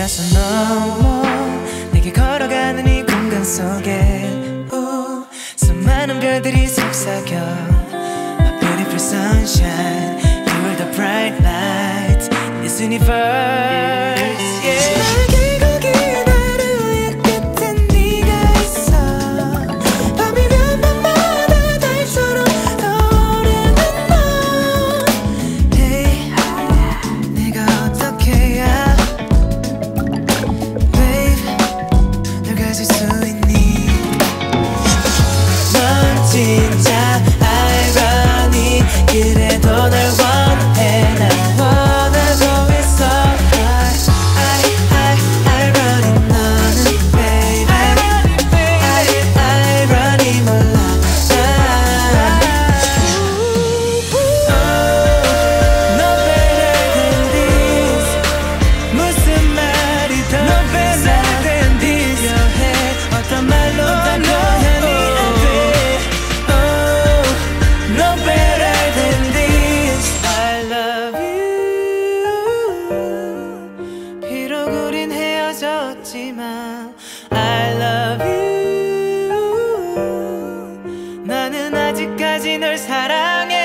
떠나서 너무 내게 걸어가는 이 공간 속에. 수많은 별들이 속삭여 My beautiful sunshine You're the bright light This universe 하지만 I love you. 나는 아직까지 널 사랑해.